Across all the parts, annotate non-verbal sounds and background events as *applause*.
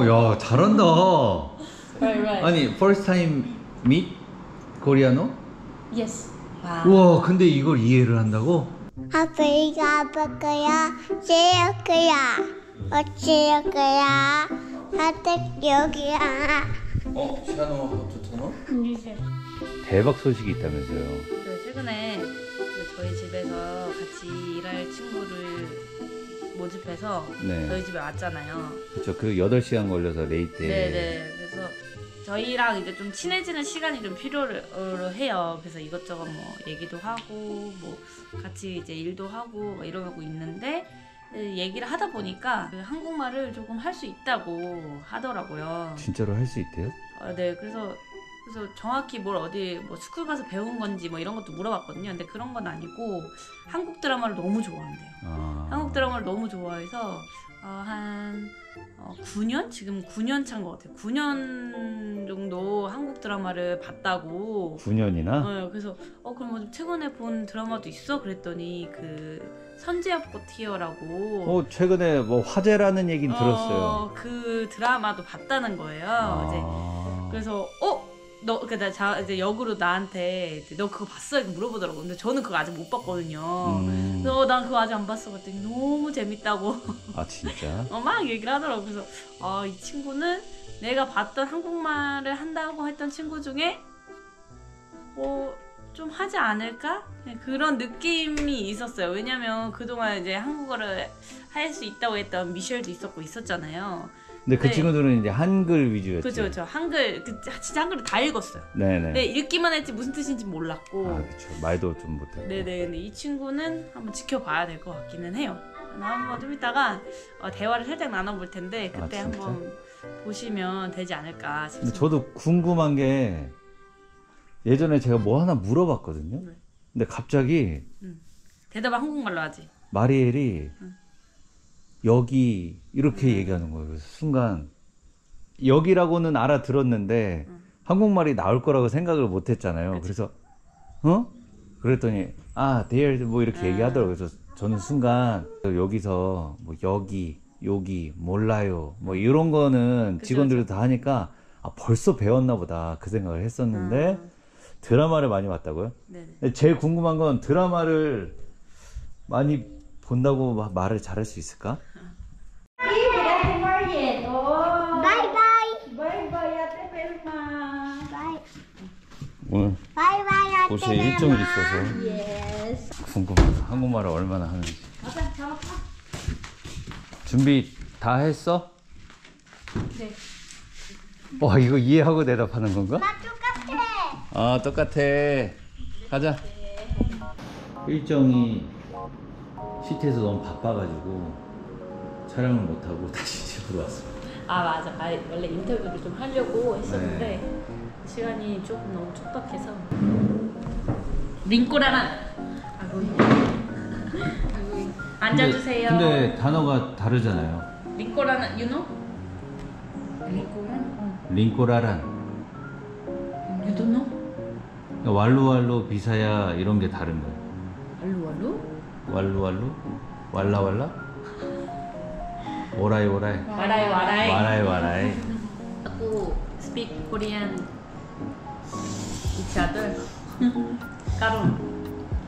오, 야, 잘한다. Right, right. 아니, first time meet 코리아노? Yes. Wow. 우와, 근데 이걸 이해를 한다고? 아빠가 아빠 거야, 제일 거야, 어찌할 거야, 하트 여기야. 어, 시간어 좋잖아. 대박 소식이 있다면서요. 네, 최근에 그 저희 집에서 같이 일할 친구를 모집해서 네. 저희 집에 왔잖아요. 그렇죠. 그 8시간 걸려서 레이테. 네네. 그래서 저희랑 이제 좀 친해지는 시간이 좀 필요로 해요. 그래서 이것저것 뭐 얘기도 하고 뭐 같이 이제 일도 하고 막 이러고 있는데 네, 얘기를 하다 보니까 그 한국말을 조금 할 수 있다고 하더라고요. 진짜로 할 수 있대요? 아, 네, 그래서 그래서 정확히 뭘 어디 뭐 school 가서 배운 건지 뭐 이런 것도 물어봤거든요. 근데 그런 건 아니고 한국 드라마를 너무 좋아한대요. 아. 한국 드라마를 너무 좋아해서 어, 한 어, 9년 지금 9년 차인 것 같아요. 9년 정도 한국 드라마를 봤다고. 9년이나? 어, 그래서 어 그럼 뭐 최근에 본 드라마도 있어? 그랬더니 그 선제압 고 티어라고. 어, 최근에 뭐 화제라는 얘긴 들었어요. 어, 그 드라마도 봤다는 거예요. 이제 아. 그래서 어? 너 그니까 자 이제 역으로 나한테 이제 너 그거 봤어? 이렇게 물어보더라고. 근데 저는 그거 아직 못 봤거든요. 음. 그래서 어, 난 그거 아직 안 봤어. 그랬더니 너무 재밌다고 *laughs* 아, 진짜? 어, 막 얘기를 하더라고. 그래서 아, 이 친구는 내가 봤던 한국말을 한다고 했던 친구 중에 뭐 좀 하지 않을까? 그냥 그런 느낌이 있었어요. 왜냐면 그동안 이제 한국어를 할 수 있다고 했던 미셸도 있었고 있었잖아요. 근데 그 네. 친구들은 이제 한글 위주였지. 그죠, 그죠. 한글, 그, 진짜 한글을 다 읽었어요. 네네. 근데 읽기만 했지 무슨 뜻인지 몰랐고. 아, 그쵸. 말도 좀 못했고. 네네. 근데 이 친구는 한번 지켜봐야 될 것 같기는 해요. 나 한번 좀 이따가 어, 대화를 살짝 나눠볼 텐데 그때 아? 한번 보시면 되지 않을까 싶습니다. 저도 궁금한 게 예전에 제가 뭐 하나 물어봤거든요. 네. 근데 갑자기 대답을 한국말로 하지. 마리엘이 응. 여기 이렇게 음. 얘기하는 거예요. 그래서 순간 여기라고는 알아들었는데 응. 한국말이 나올 거라고 생각을 못 했잖아요. 그래서 어? 그랬더니 아, there 뭐 이렇게 아. 얘기하더라고요. 그래서 저는 순간 여기서 뭐 여기 여기 몰라요. 뭐 이런 거는 직원들도 다 하니까 아, 벌써 배웠나 보다 그 생각을 했었는데 음, 드라마를 많이 봤다고요? 네네. 제일 궁금한 건 드라마를 많이 본다고 마- 말을 잘할 수 있을까? 오늘. 옷에 일정이 있어서. 궁금하다. 한국말을 얼마나 하는지. 준비 다 했어? 네. 와 이거 이해하고 대답하는 건가? 나 똑같아. 아 똑같아. 가자. 일정이 시티에서 너무 바빠가지고 촬영을 못하고 *laughs* 다시 집으로 왔어. 아 맞아. 아, 원래 인터뷰를 좀 하려고 했었는데 시간이 조금 너무 촉박해서. 링꼬라란. 아이고. 아이고. 앉아주세요. 근데, 근데 단어가 다르잖아요. 링꼬라는 you know? 링꼬란? 링꼬라란, You don't know? 왈루왈루, 비사야 이런 게 다른 거예요. 왈루왈루, 왈라왈라, 오라이 오라이, 와라이 와라이. 와라이 와라이. Aku speak Korean each other. 까론.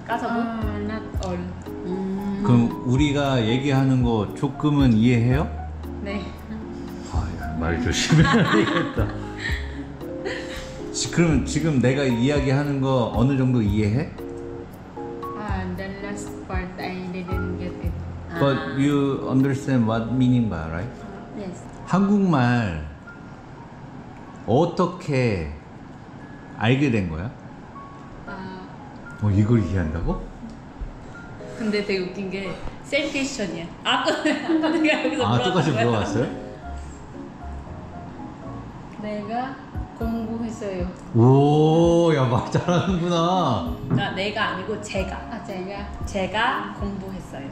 까서고? Uh, not all. 음. 그럼 우리가 얘기하는 거 조금은 이해해요? 네. 아, 말 조심해야겠다. *laughs* 지- 그럼 지금 내가 이야기하는 거 어느 정도 이해해? Uh, the last part I didn't get it. But you understand what meaning by right? Yes. 한국말 어떻게 알게 된 거야? Uh, 어 이걸 이해한다고? 근데 되게 웃긴 게 셀케이션이야. 아까 아까 내가 여기서 아 똑같이 물어봤어요. 물어봤어요? 내가 공부했어요. 오, 야 말 잘하는구나. 그러니까 내가 아니고 제가. 아, 제가 제가 공부했어요.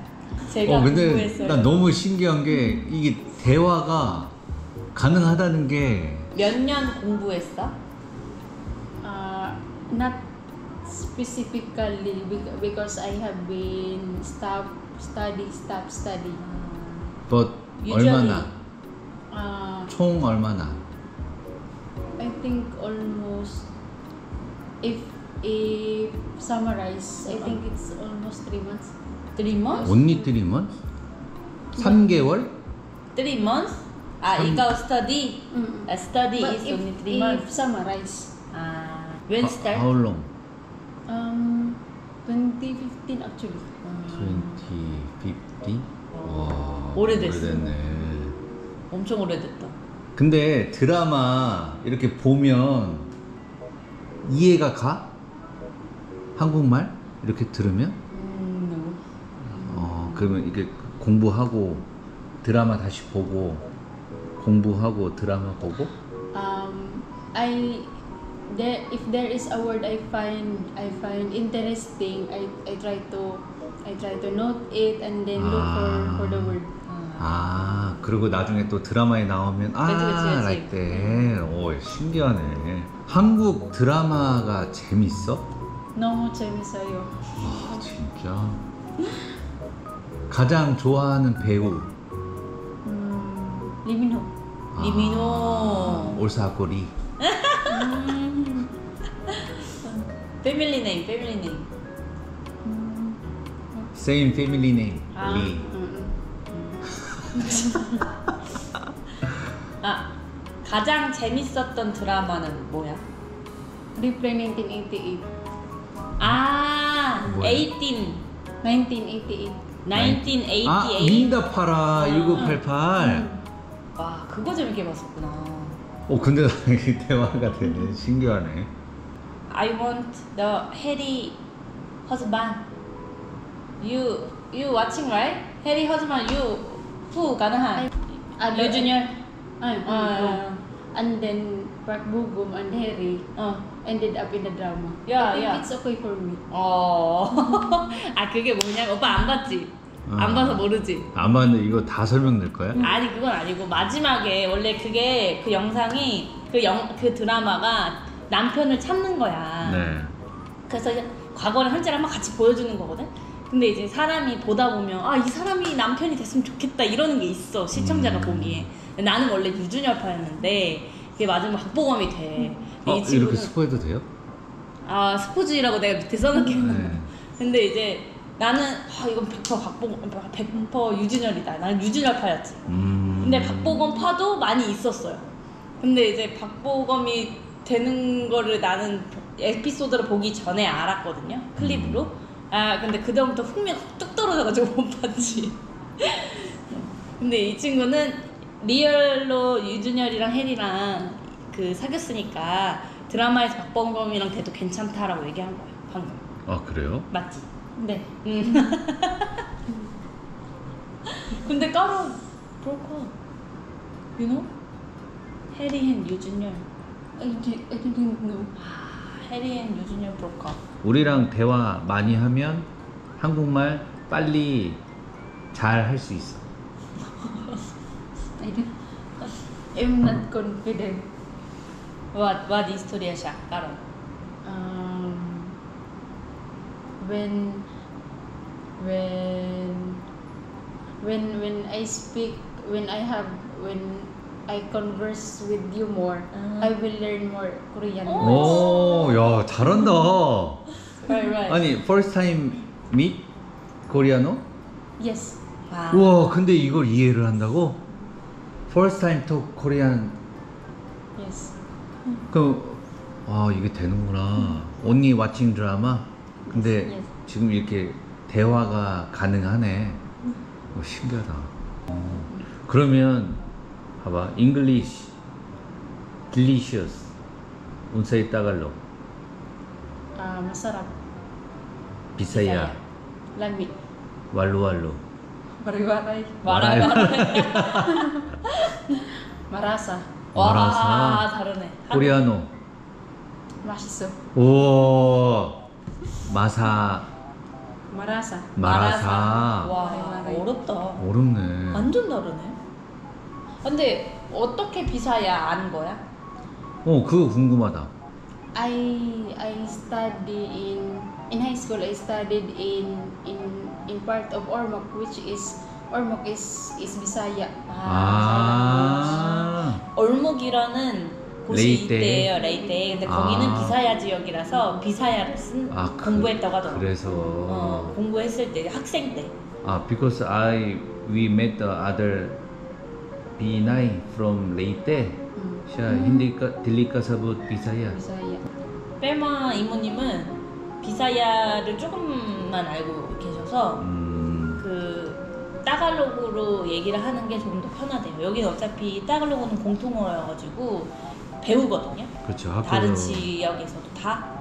제가 어 근데 공부했어요. 난 너무 신기한 게 이게 대화가 가능하다는 게 몇 년 공부했어? uh, not specifically bec- because I have been stop study stop study. but Usually. 얼마나? Uh, 총 얼마나? I think almost if if summarize, I think it's almost three months. Three months? 온리 트리먼? 3개월? Three months? 아, 이거 study? Mm. A study But is if, only three if months. summarize, 아, when start? How long? um, 2015 actually. 2015? 와 오래됐어. 오래됐네 엄청 오래됐다. 근데 드라마 이렇게 보면 이해가 가? 한국말? 이렇게 들으면? Mm. 어 그러면 이게 공부하고 드라마 다시 보고 공부하고 드라마 보고 Um, I there if there is a word I find I find interesting, I I try to I try to note it and then look for for the word. 아 그리고 나중에 또 드라마에 나오면 아 그치, 그치, 그치. like that. 오 신기하네 한국 드라마가 재밌어? 너무 재밌어요. 아 진짜 가장 좋아하는 배우 음, 리민호. 아, 리미노. 올사고리 패밀리 네임, 패밀리 네임. same family name 아. 리. 아, 가장 재밌었던 드라마는 뭐야? Reply 1988. 아, 뭐야? 18. 1988. 1988. 아 응답하라 1988 와, 그거 재밌게 봤었구나. 오 근데 이 대화가 되네 신기하네 I want the Harry husband. You you watching right? Harry husband you who 가능한? Ah, junior. 어, 어, And then Park Bugum and Harry 어. ended up in the drama. Yeah, I think yeah. it's okay for me. 어. *laughs* 아 그게 뭐냐면 오빠 안 봤지? 안 어. 봐서 모르지. 안 봤는데 이거 다 설명될 거야? 아니 그건 아니고 마지막에 원래 그게 그 영상이 그 영 그 드라마가 남편을 찾는 거야. 네 그래서 과거를 현재를 한번 같이 보여주는 거거든. 근데 이제 사람이 보다 보면 아 이 사람이 남편이 됐으면 좋겠다 이러는 게 있어 시청자가 음. 보기에. 나는 원래 유준열파였는데 그게 맞으면 박보검이 돼. 어, 이 이렇게 스포해도 돼요? 아 스포주의라고 내가 밑에 써놓긴 네. *laughs* 근데 이제 나는 아 이건 100% 박보검 100% 유준열이다. 나는 유준열파였지. 음... 근데 박보검 파도 많이 있었어요. 근데 이제 박보검이 되는 거를 나는 에피소드를 보기 전에 알았거든요. 클립으로. 아 근데 그다음부터 흥미가 뚝 떨어져가지고 못 봤지. 근데 이 친구는 real로 류준열이랑 혜리랑 그 사귀었으니까 드라마에서 박보검이랑 돼도 괜찮다라고 얘기한 거예요. 방금 아 그래요? 맞지? 네. 음. *laughs* 근데 까로 broke up. You know? 해리 앤 유준열. I, di- I didn't know. 해리 앤 유준열 broke up. 우리랑 대화 많이 하면 한국말 빨리 잘 할 수 있어. I'm not confident. What what is story siya? 까로. Um, when when when when I speak when I have when I converse with you more, Ah. I will learn more Korean. Oh. words. 오 야 잘한다 Right right. 아니 first time meet 코리아노? Yes. 와. 우와 근데 이걸 이해를 한다고? first time talk Korean Yes. 그럼 아 이게 되는구나 only watching 드라마? 근데 Yes. 지금 이렇게 대화가 가능하네 어, 신기하다 어, 그러면 봐봐 English delicious unsa tagalog Ah, masarap. bisaya Lami. wallo-wallo Bariwaray. 말아요. Marasa. 와 말아서. 다르네. 코리아노 Masiso. 오 마사 Marasa. 마라사 와 마라사. 어렵다. 어렵네 완전 다르네. 근데 어떻게 비사야 안 거야? 어 그거 궁금하다 I I study in in high school. I studied in in in part of Ormoc, which is Ormoc is is Bisaya. 아, 아 온목이라는 곳이 레이떼. 있대요 레이떼 근데 거기는 아. 비사야 지역이라서 비사야를 쓴 아, 그- 공부했다고 하더라고 그래서 어, 공부했을 때 학생 때 아 because I we met the other B9 from Leyte. Ka dili ka sabot Bisaya. Bisaya. 뺄마 이모님은 비사야를 조금만 알고 계셔서 음. 그 따갈로그로 얘기를 하는 게 조금 더 편하대요. 여기는 어차피 따갈로그는 공통어여가지고 배우거든요. 그렇죠. 학교 다른 지역에서도 다.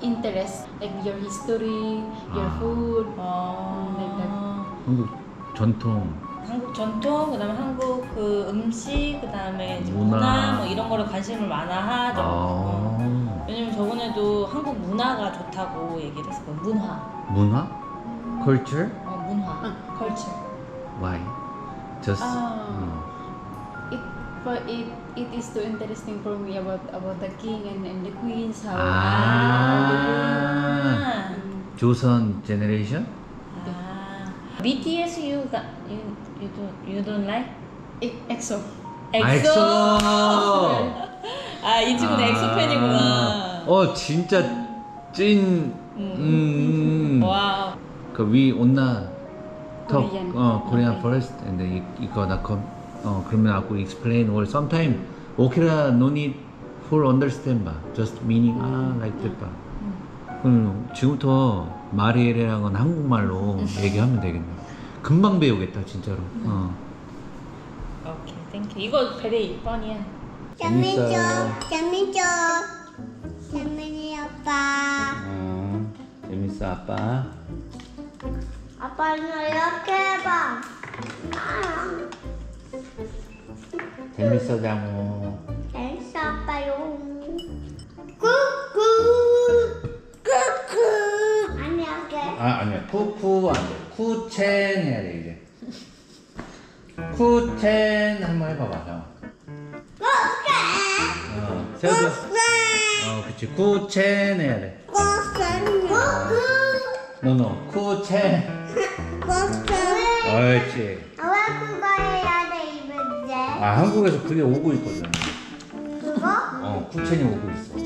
Interest, like your history, your Ah. food. 어, 한국 전통 한국 전통, 그다음에 한국 그 음식, 그다음에 이제 문화. 문화, 뭐 이런 거를 관심을 많아 하죠. 어. 아. 왜냐면 저번에도 한국 문화가 좋다고 얘기를 했었고 문화, 문화? culture? 어, 문화, Ah. culture. why? just Ah. 어. It, but it, it is too interesting for me about about the king and, and the queens. How 아. 아. 조선 제너레이션? 아, BTS you got you you don't you don't like? E- EXO. 엑소. 엑소. 아, 이 친구는 엑소 팬이구나. 어 진짜 찐. 음. 와우. 그 we wanna talk Korean. 어 Korean and then you, you gonna come 어 그러면 aku explain or sometime 오케라 no need full understand 봐 just meaning 아 like that 봐 그럼 지금부터 마리엘이랑은 한국말로 *laughs* 얘기하면 되겠네 금방 배우겠다 진짜로 어. 오케이, 땡큐. 이거 베리 뻔이야. 재민줘, 재밌어요. 재민줘, 재민이 아빠. 어, 재밌어 아빠 아빠는 이렇게 해봐. 아, 재밌어 장호 쿠쿠 안돼 쿠첸 해야 돼 이제 쿠첸 한번 해봐봐 형. 꾸꾸. 어 세우도 어 그치 쿠첸 해야 돼. 꾸꾸. 노노 쿠첸. 옳지 왜 그거 해야 돼 이번에? 아 한국에서 그게 오고 있거든 그거? 어 쿠첸이 오고 있어